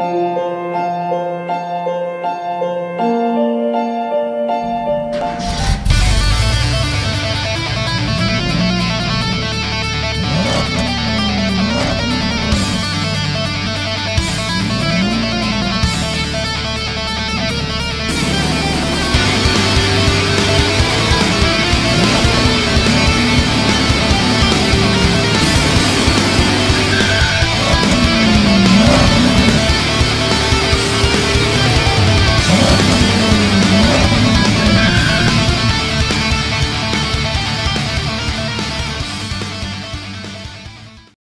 Música